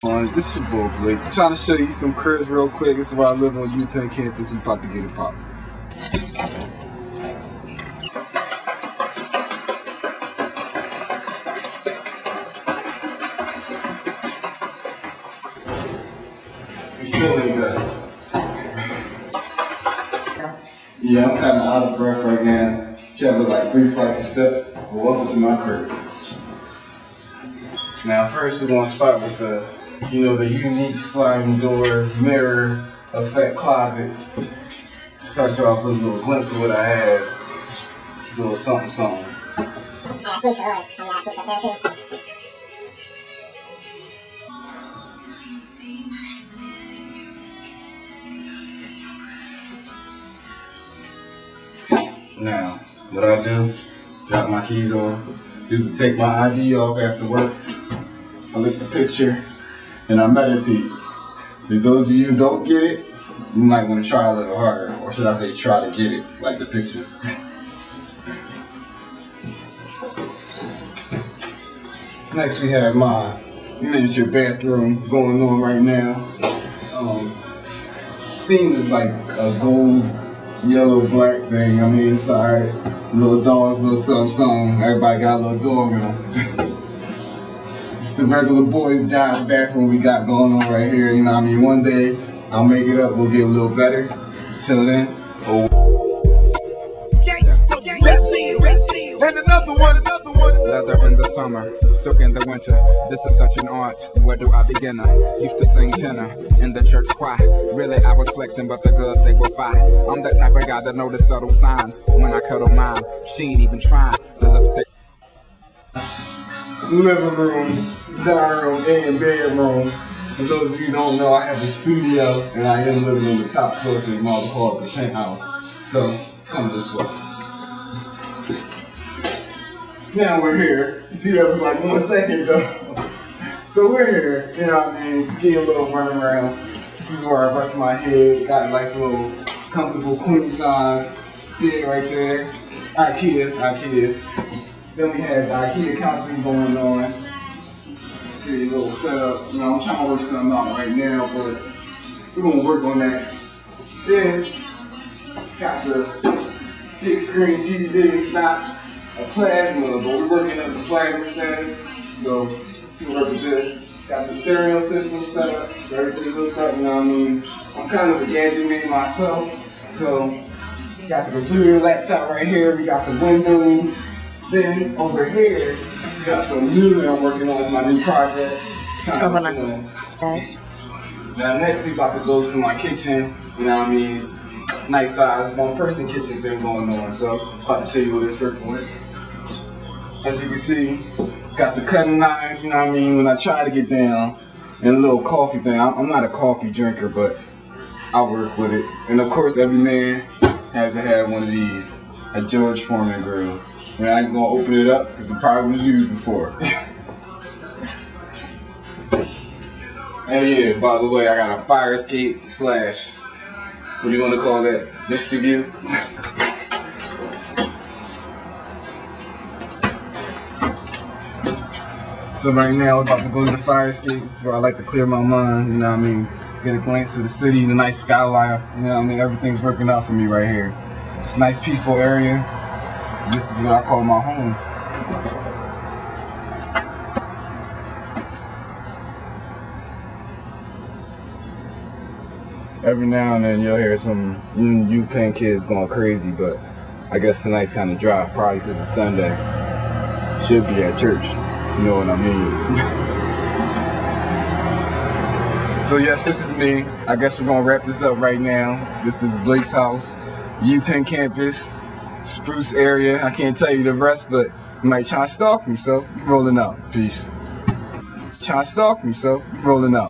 This is boy Blake. trying to show you some cribs real quick. This is where I live on UPenn campus. We about to get it popped. You still ain't done. Yeah, I'm kind of out of breath right now. Traveled like three flights of steps. But welcome to my crib. Now, first we're gonna start with the, you know, the unique sliding door mirror effect closet. Start you off with a little glimpse of what I have. Just a little something, something. Now, what I do, drop my keys off, usually take my ID off after work. I look at the picture and I meditate. For those of you who don't get it, you might want to try a little harder, or should I say try to get it, like the picture. Next we have my miniature bathroom going on right now. Um, theme is like a gold, yellow, black thing. I mean, alright. Little dogs, little something, something. Everybody got a little dog in them. It's the regular boys dive bathroom we got going on right here. You know what I mean? One day I'll make it up. We'll get a little better. Till then, oh. And another one, another one. Leather in the summer, silk in the winter. This is such an art. Where do I begin? I used to sing tenor in the church choir. Really, I was flexing, but the girls they were fine. I'm that type of guy that notice subtle signs when I cuddle mine. She ain't even trying to look sick. Living room, dining room, and bedroom. For those of you who don't know, I have a studio and I am living on the top floor of the mall called the penthouse. So come this way. Now we're here. See, that was like one second though. So we're here, you know what I mean, just a little run around. This is where I rest my head. Got a nice little comfortable queen size bed right there. Ikea, Ikea. Then we have the IKEA couches going on. See a little setup. You know, I'm trying to work something out right now, but we're gonna work on that. Then got the big screen TV. It's not a plasma, but we're working up the plasma status. So we work with this. Got the stereo system set up. Everything hooked up. You know what I mean? I'm kind of a gadget man myself, so got the computer, laptop right here. We got the windows. Then over here, we got some new that I'm working on. It's my new project. Kind of, oh, you know. Now next we about to go to my kitchen. You know what I mean? It's nice size one person kitchen thing going on. So about to show you what it's working with. As you can see, got the cutting knives. You know what I mean? When I try to get down, and a little coffee thing. I'm, I'm not a coffee drinker, but I work with it. And of course, every man has to have one of these, a George Foreman grill. I mean, I ain't gonna open it up because it probably was used before. And yeah, by the way, I got a fire escape slash, what do you want to call that? View. so right now, we're about to go to the fire escape. This is where I like to clear my mind, you know what I mean? Get a glance of the city, the nice skyline, you know what I mean? Everything's working out for me right here. It's a nice peaceful area. This is what I call my home. Every now and then you'll hear some UPenn kids going crazy, but I guess tonight's kind of dry, probably because it's Sunday. Should be at church, you know what I mean. so yes, this is me. I guess we're gonna wrap this up right now. This is Blake's house, UPenn campus, Spruce area. I can't tell you the rest, but you might try to stalk me, so rolling up. Peace. Try to stalk me, so rolling up.